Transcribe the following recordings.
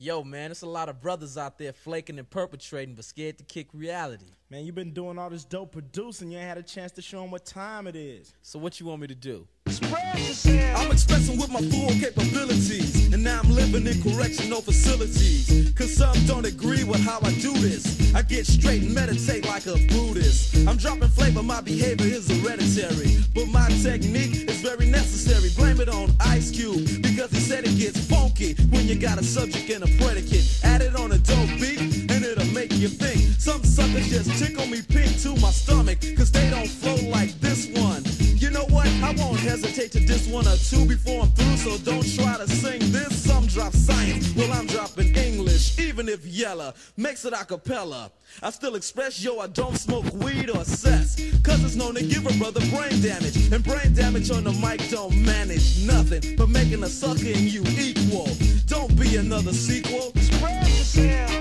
Yo, man, it's a lot of brothers out there flaking and perpetrating, but scared to kick reality. Man, you've been doing all this dope producing. You ain't had a chance to show them what time it is. So what you want me to do? I'm expressing with my full capabilities, and now I'm living in correctional facilities. Cause some don't agree with how I do this. I get straight and meditate like a Buddhist. I'm dropping flavor, my behavior is hereditary. But my technique is very necessary. Blame it on Ice Cube, because he said it gets funky when you got a subject and a predicate. Add it on a dope beat, and it'll make you think. Some suckers just tickle me pink to my stomach, cause before I'm through, so don't try to sing this. Some drop science, well, I'm dropping English, even if Yella makes it a cappella. I still express, yo, I don't smoke weed or cess, cause it's known to give a brother brain damage. And brain damage on the mic don't manage nothing but making a sucker in you equal. Don't be another sequel. Spread yourself.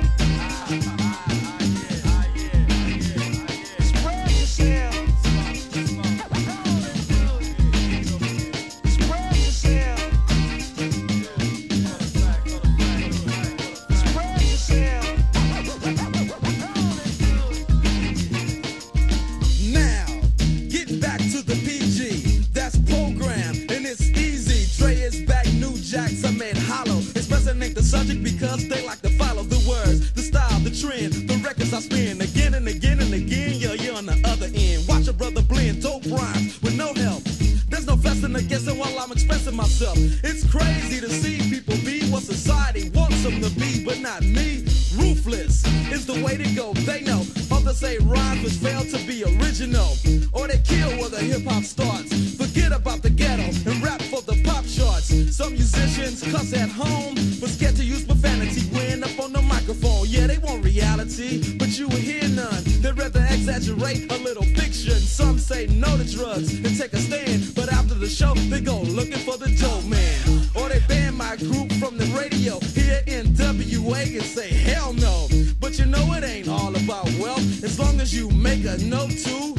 Back to the PG, that's program, and it's easy. Dre is back, new jacks are made hollow. Expressing ain't the subject because they like to follow the words, the style, the trend, the records I spin again and again and again. Yeah, you're on the other end. Watch a brother blend dope rhymes with no help. There's no fussing or guessing while I'm expressing myself. It's crazy to see people be what society wants them to be, but not me. Ruthless is the way to go. They know. Others say rhymes which fail to be original, the hip hop starts. Forget about the ghetto and rap for the pop charts. Some musicians cuss at home, but scared to use profanity when up on the microphone. Yeah, they want reality, but you will hear none. They'd rather exaggerate a little fiction. Some say no to drugs and take a stand, but after the show, they go looking for the dope man. Or they ban my group from the radio here in WA and say hell no. But you know it ain't all about wealth as long as you make a note to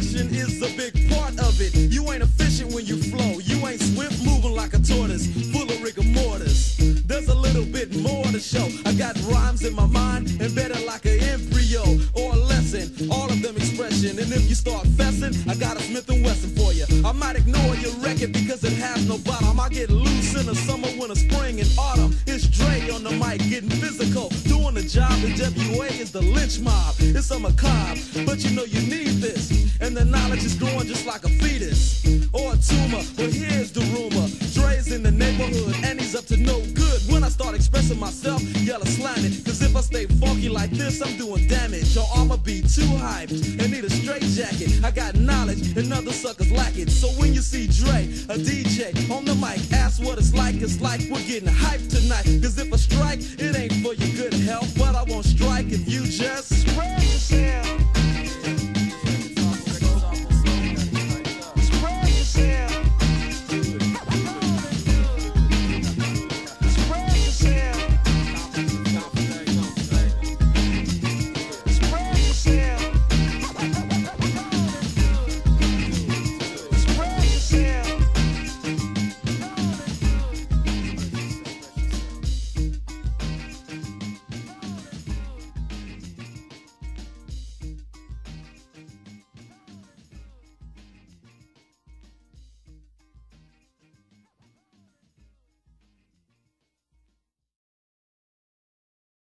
expression is a big part of it. You ain't efficient when you flow, you ain't swift moving like a tortoise, full of rigor mortis. There's a little bit more to show. I got rhymes in my mind, embedded like an embryo or a lesson, all of them expression. And if you start fessing, I got a Smith and Wesson for you. I might ignore your record because it has no bottom. I get loose in the summer, winter, spring, and the job. The WA is the lynch mob. It's a macabre, but you know you need this. And the knowledge is growing just like a fetus or a tumor. Well, here's the rumor Dre's in the neighborhood and he's up to no good. When I start expressing myself, yell slam it. Cause if I stay funky like this, I'm doing damage. Or I'ma be too hyped and need a straight jacket. I got knowledge and other suckers lack it. So when you see Dre, a DJ on the mic, ask what it's like. It's like we're getting hyped tonight. Cause if I strike, it ain't for your good health. But I won't strike if you just.